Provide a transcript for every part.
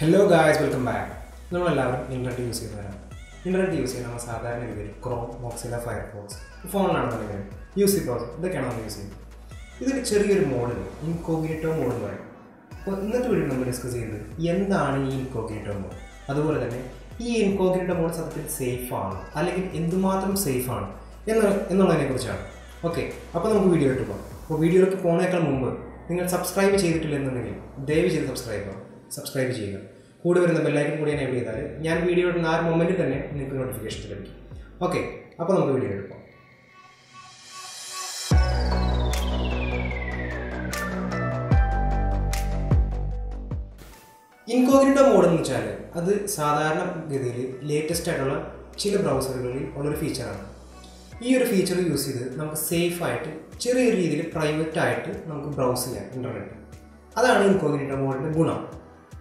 Hello guys welcome back നമ്മളെല്ലാവരും internet use ചെയ്യുന്നവരാണ്. Internet use ചെയ്യുന്ന നമ്മൾ സാധാരണ രീതിയിൽ ക്രോം മോക്സില ഫയർഫോക്സ് പറയുന്നത് യൂസ് ചെയ്ത്? ഇതൊക്കെയാണ് നമ്മൾ യൂസ് ചെയ്യുന്നത്. ഇതൊരു ചെറിയൊരു മോഡൽ ഇൻകോഗ്നേറ്റോ മോഡ് എന്ന് പറയും. അപ്പോൾ ഇന്നത്തെ വീഡിയോ നമ്മൾ ഡിസ്കസ് ചെയ്യുന്നത് എന്താണ് ഈ ഇൻകോഗ്നേറ്റോ മോഡ് അതുപോലെ തന്നെ ഈ ഇൻകോഗ്നേറ്റോ മോഡ് സത്യത്തിൽ സേഫാണ് അല്ലെങ്കിൽ എന്തുമാത്രം സേഫാണ് എന്ന് എന്നുള്ളതിനെ കുറിച്ചാണ്. ഓക്കെ അപ്പോൾ നമുക്ക് വീഡിയോ ഇട്ട് പോകാം. അപ്പോൾ വീഡിയോയിലേക്ക് പോകുന്നേക്കാൾ മുമ്പ് നിങ്ങൾ സബ്സ്ക്രൈബ് ചെയ്തിട്ടില്ല എന്നുണ്ടെങ്കിൽ ദയവ് ചെയ്ത് സബ്സ്ക്രൈബ് ചെയ്യുക സബ്സ്ക്രൈബ് ചെയ്യുക. കൂടെ വരുന്ന ബെല്ലൈക്കൻ കൂടി എനേബിൾ ചെയ്താൽ ഞാൻ വീഡിയോ ഇടുന്ന ആ മൊമെന്റിൽ തന്നെ നിങ്ങൾക്ക് നോട്ടിഫിക്കേഷൻ ലഭിക്കും. ഓക്കെ അപ്പോൾ നമുക്ക് വീഡിയോ എടുക്കാം. ഇൻകോഗ്നിറ്റോ മോഡ് എന്ന് വെച്ചാൽ അത് സാധാരണ ഗതിയിൽ ലേറ്റസ്റ്റ് ആയിട്ടുള്ള ചില ബ്രൗസറുകളിൽ ഉള്ളൊരു ഫീച്ചറാണ് ഈ ഒരു ഫീച്ചർ യൂസ് ചെയ്ത് നമുക്ക് സേഫായിട്ട് ചെറിയൊരു രീതിയിൽ പ്രൈവറ്റ് ആയിട്ട് നമുക്ക് ബ്രൗസ് ചെയ്യാം ഇന്റർനെറ്റ് അതാണ് ഇൻകോഗ്നിറ്റോ മോഡിന്റെ ഗുണം.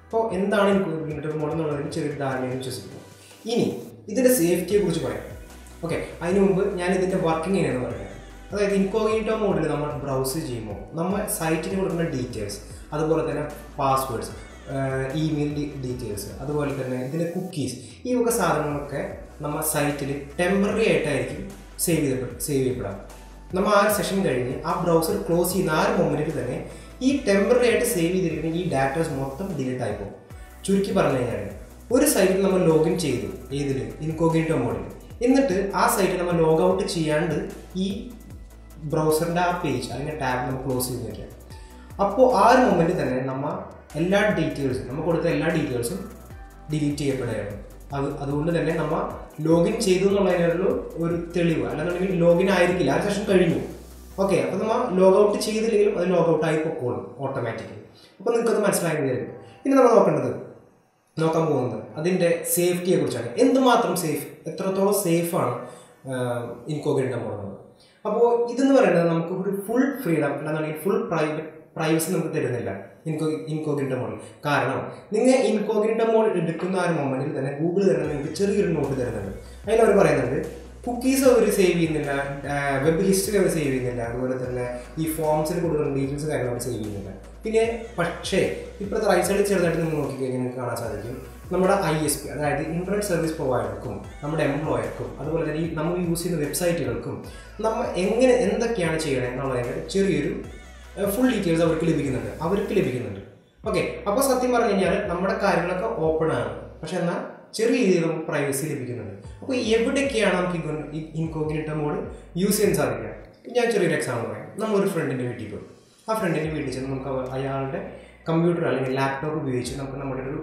അപ്പോൾ എന്താണ് ഇൻകോഗ്നിറ്റോ മോഡ് എന്നുള്ളതിന് ചെറിയൊരു ധാരണയിൽ വിശ്വസിക്കുന്നു ഇനി ഇതിന്റെ സേഫ്റ്റിയെ കുറിച്ച് പറയാം. ഓക്കെ അതിന് മുമ്പ് ഞാൻ ഇതിന്റെ വർക്കിംഗ് എങ്ങനെയാണെന്ന് പറയാം. അതായത് ഇൻകോഗ്നിറ്റോ മോഡിൽ നമ്മൾ ബ്രൗസ് ചെയ്യുമ്പോൾ നമ്മൾ സൈറ്റിന് കൊടുക്കുന്ന ഡീറ്റെയിൽസ് അതുപോലെ തന്നെ പാസ്വേഡ്സ് ഇമെയിൽ ഡീറ്റെയിൽസ് അതുപോലെ തന്നെ ഇതിന്റെ കുക്കീസ് ഈ വക സാധനങ്ങളൊക്കെ നമ്മൾ സൈറ്റിൽ ടെമ്പററി ആയിട്ടായിരിക്കും സേവ് ചെയ്ത് സേവ് ചെയ്യപ്പെടാം നമ്മൾ ആ സെഷൻ കഴിഞ്ഞ് ആ ബ്രൗസർ ക്ലോസ് ചെയ്യുന്ന ആ ഒരു മൊമെന്റിൽ തന്നെ ഈ ടെമ്പററി ആയിട്ട് സേവ് ചെയ്തിരിക്കുന്ന ഈ ഡാറ്റാസ് മൊത്തം ഡിലീറ്റ് ആയി പോകും ചുരുക്കി പറഞ്ഞു കഴിഞ്ഞാൽ ഒരു സൈറ്റിൽ നമ്മൾ ലോഗിൻ ചെയ്തു ഏതിൽ ഇൻകോഗേറ്റോ മോഡിൽ എന്നിട്ട് ആ സൈറ്റിൽ നമ്മൾ ലോഗ് ഔട്ട് ചെയ്യാണ്ട് ഈ ബ്രൗസറിന്റെ ആ പേജ് അല്ലെങ്കിൽ ടാബ് നമ്മൾ ക്ലോസ് ചെയ്ത് വയ്ക്കാം അപ്പോൾ ആ ഒരു മൊമെന്റ് തന്നെ നമ്മൾ എല്ലാ ഡീറ്റെയിൽസും നമ്മൾ കൊടുത്ത എല്ലാ ഡീറ്റെയിൽസും ഡിലീറ്റ് ചെയ്യപ്പെടുകയാണ്. അത് അതുകൊണ്ട് തന്നെ നമ്മൾ ലോഗിൻ ചെയ്തു എന്നുള്ളതിനുള്ള ഒരു തെളിവ്. അല്ലാന്നുണ്ടെങ്കിൽ ലോഗിൻ ആയിരിക്കില്ല. ആ സെഷൻ കഴിഞ്ഞു. ഓക്കെ അപ്പോൾ നമ്മൾ ലോഗ് ഔട്ട് ചെയ്തില്ലെങ്കിലും അത് ലോഗ് ആയി പൊക്കോളും ഓട്ടോമാറ്റിക്കലി അപ്പോൾ നിങ്ങൾക്കത് മനസ്സിലായി വിചാരിക്കും. ഇനി നമ്മൾ നോക്കേണ്ടത് നോക്കാൻ പോകുന്നത് അതിന്റെ സേഫ്റ്റിയെ കുറിച്ചാണ്. എന്തുമാത്രം സേഫ് എത്രത്തോളം സേഫാണ് ഇൻകോഗ്നേറ്റോ പോകുന്നത്? അപ്പോൾ ഇതെന്ന് പറയുന്നത് നമുക്ക് ഒരു ഫുൾ ഫ്രീഡം അല്ലാന്നുണ്ടെങ്കിൽ ഫുൾ പ്രൈവറ്റ് പ്രൈവസി നമുക്ക് തരുന്നില്ല ഇൻകോ ഇൻകോഗ്നേറ്റോ മോഡ് കാരണം നിങ്ങൾ ഇൻകോഗ്നേറ്റോ മോഡ് എടുക്കുന്ന ആ ഒരു മൊമെന്റിൽ തന്നെ ഗൂഗിൾ തന്നെ നിങ്ങൾക്ക് ചെറിയൊരു നോട്ട് തരുന്നുണ്ട്. അതിൽ അവർ പറയുന്നുണ്ട് കുക്കീസ് അവർ സേവ് ചെയ്യുന്നില്ല. വെബ് ഹിസ്റ്ററി അവർ സേവ് ചെയ്യുന്നില്ല. അതുപോലെ തന്നെ ഈ ഫോംസിൽ കൊടുക്കുന്ന ഡീറ്റെയിൽസ് കാര്യങ്ങൾ സേവ് ചെയ്യുന്നില്ല. പിന്നെ പക്ഷേ ഇപ്പോഴത്തെ റൈറ്റ് സൈഡിൽ ചെറുതായിട്ട് നിങ്ങൾ നോക്കിക്കഴിഞ്ഞാൽ നിങ്ങൾക്ക് കാണാൻ സാധിക്കും. നമ്മുടെ ഐ എസ് പി അതായത് ഇന്റർനെറ്റ് സർവീസ് പ്രൊവൈഡർക്കും നമ്മുടെ എംപ്ലോയർക്കും അതുപോലെ തന്നെ ഈ നമ്മൾ യൂസ് ചെയ്യുന്ന വെബ്സൈറ്റുകൾക്കും നമ്മൾ എങ്ങനെ എന്തൊക്കെയാണ് ചെയ്യണത് എന്നുള്ളതിന്റെ ചെറിയൊരു ഫുൾ ഡീറ്റെയിൽസ് അവർക്ക് ലഭിക്കുന്നുണ്ട്. അവർക്ക് ലഭിക്കുന്നുണ്ട്. ഓക്കെ അപ്പോൾ സത്യം പറഞ്ഞു കഴിഞ്ഞാൽ നമ്മുടെ കാര്യങ്ങളൊക്കെ ഓപ്പൺ ആണ്. പക്ഷെ എന്നാൽ ചെറിയ രീതിയിൽ നമുക്ക് പ്രൈവസി ലഭിക്കുന്നുണ്ട്. അപ്പോൾ എവിടെയൊക്കെയാണ് നമുക്ക് ഇൻകോഗ്നേറ്റോ മോഡ് യൂസ് ചെയ്യാൻ സാധിക്കുക? ഞാൻ ചെറിയൊരു എക്സാമ്പിൾ പറയാം. നമ്മൾ ഒരു ഫ്രണ്ടിന്റെ വീട്ടിൽ പോകും ആ ഫ്രണ്ടിന്റെ വീട്ടിൽ ചെന്ന് നമുക്ക് അയാളുടെ കമ്പ്യൂട്ടർ അല്ലെങ്കിൽ ലാപ്ടോപ്പ് ഉപയോഗിച്ച് നമുക്ക് നമ്മുടെ ഒരു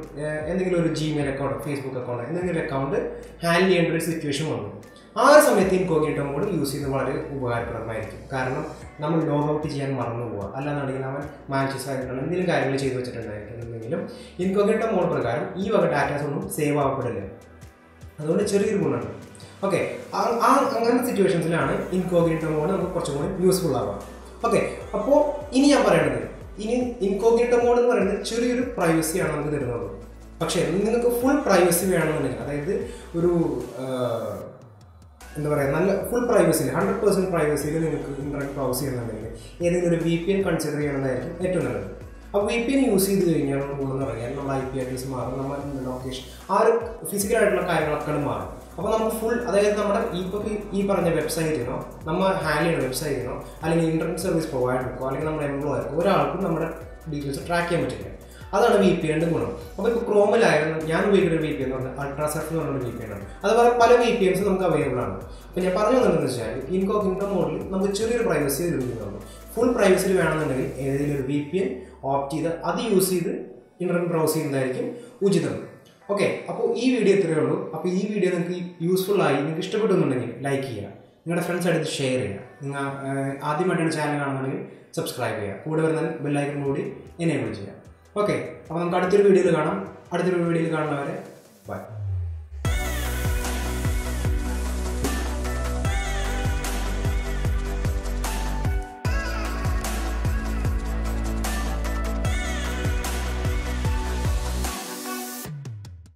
എന്തെങ്കിലും ഒരു ജിമെയിൽ അക്കൗണ്ട് ഫേസ്ബുക്ക് അക്കൗണ്ട് എന്തെങ്കിലും അക്കൗണ്ട് ഹാൻഡിൽ ചെയ്യേണ്ട ഒരു സിറ്റുവേഷൻ വന്നു. ആ ഒരു സമയത്ത് ഇൻകോഗ്നേറ്റോ മോഡ് യൂസ് ചെയ്യുന്നത് വളരെ ഉപകാരപ്രദമായിരിക്കും. കാരണം നമ്മൾ ലോഗ് ഔട്ട് ചെയ്യാൻ മറന്നു പോവുക അല്ലാന്നുണ്ടെങ്കിൽ അവൻ മാച്ചസ് ആയിട്ടുള്ള എന്തെങ്കിലും കാര്യങ്ങൾ ചെയ്തു വെച്ചിട്ടുണ്ടായിരിക്കുന്നെങ്കിലും ഇൻകോഗ്നേറ്റോ മോഡ് പ്രകാരം ഈ വക ഡാറ്റാസ് ഒന്നും സേവ് ആവപ്പെടില്ല. അതുകൊണ്ട് ചെറിയൊരു ഗുണമുണ്ട്. ഓക്കെ ആ അങ്ങനത്തെ സിറ്റുവേഷൻസിലാണ് ഇൻകോഗ്നേറ്റോ മോഡ് നമുക്ക് കുറച്ചും കൂടി യൂസ്ഫുൾ ആവുക. ഓക്കെ അപ്പോൾ ഇനി ഞാൻ പറയണത് ഇനി ഇൻകോഗ്നേറ്റോ മോഡ് എന്ന് പറയുന്നത് ചെറിയൊരു പ്രൈവസിയാണ് നമുക്ക് തരുന്നത്. പക്ഷേ നിങ്ങൾക്ക് ഫുൾ പ്രൈവസി വേണമെന്നുണ്ടെങ്കിൽ അതായത് ഒരു എന്താ പറയുക നല്ല ഫുൾ പ്രൈവസിയിൽ ഹൺഡ്രഡ് പെർസെന്റ് പ്രൈവസിയിൽ നിങ്ങൾക്ക് ഇന്റർനെറ്റ് ബ്രൗസ് ചെയ്യുന്നുണ്ടെങ്കിൽ ഏതെങ്കിലും ഒരു വി പി എൻ കൺസിഡർ ചെയ്യണമെന്നായിരിക്കും ഏറ്റവും നല്ലത്. അപ്പോൾ വി പി എൻ യൂസ് ചെയ്ത് കഴിഞ്ഞാൽ എന്ന് പറഞ്ഞാൽ നമ്മുടെ ഐ പി അഡ്രസ് മാറും നമ്മൾ ലൊക്കേഷൻ ആ ഒരു ഫിസിക്കലായിട്ടുള്ള കാര്യങ്ങളൊക്കെ മാറും. അപ്പോൾ നമുക്ക് ഫുൾ അതായത് നമ്മുടെ ഇപ്പോൾ ഈ പറഞ്ഞ വെബ്സൈറ്റിനോ നമ്മൾ ഹാൻഡിൽ ചെയ്യുന്ന വെബ്സൈറ്റിനോ അല്ലെങ്കിൽ ഇന്റർനെറ്റ് സർവീസ് പ്രൊവൈഡർക്കോ അല്ലെങ്കിൽ നമ്മുടെ എംപ്ലോയർക്കോ ഒരാൾക്കും നമ്മുടെ ഡീറ്റെയിൽസ് ട്രാക്ക് ചെയ്യാൻ പറ്റില്ല. അതാണ് വി പി എന്റെ ഗുണം. അപ്പോൾ ഇപ്പോൾ ക്രോമിലായിരുന്നു ഞാൻ ഉപയോഗിക്കുന്ന വി പി എന്ന് പറഞ്ഞാൽ അൾട്രാസെഫ് എന്ന് പറഞ്ഞ വി പി ആണ്. അതുപോലെ പല വി പി എൻസ് നമുക്ക് അവൈലബിൾ ആണ്. അപ്പോൾ ഞാൻ പറഞ്ഞു തന്നെന്ന് വെച്ചാൽ ഇൻകോ ഇൻകോഗ്നിറ്റോ മോഡിൽ നമുക്ക് ചെറിയൊരു പ്രൈവസി ലഭിക്കുന്നുള്ളൂ ഫുൾ പ്രൈവസി വേണമെന്നുണ്ടെങ്കിൽ ഏതെങ്കിലും ഒരു വി പി എൻ ഓപ്റ്റ് ചെയ്ത് അത് യൂസ് ചെയ്ത് ഇന്റർനെറ്റ് ബ്രൗസ് ചെയ്യുന്നതായിരിക്കും ഉചിതം. ഓക്കെ അപ്പോൾ ഈ വീഡിയോ ഇത്രയേ ഉള്ളൂ. അപ്പോൾ ഈ വീഡിയോ നിങ്ങൾക്ക് യൂസ്ഫുൾ ആയി നിങ്ങൾക്ക് ഇഷ്ടപ്പെട്ടുന്നുണ്ടെങ്കിൽ ലൈക്ക് ചെയ്യുക. നിങ്ങളുടെ ഫ്രണ്ട്സ് അടുത്ത് ഷെയർ ചെയ്യുക. നിങ്ങൾ ആദ്യമായിട്ടാണ് ചാനൽ കാണുന്നുണ്ടെങ്കിൽ സബ്സ്ക്രൈബ് ചെയ്യുക. കൂടെ വരുന്ന ബെല്ലൈക്കൺ കൂടി എനേബിൾ ചെയ്യുക. ഓക്കെ അപ്പോൾ നമുക്ക് അടുത്തൊരു വീഡിയോയിൽ കാണാം. അടുത്തൊരു വീഡിയോയിൽ കാണുന്നവരെ ബൈ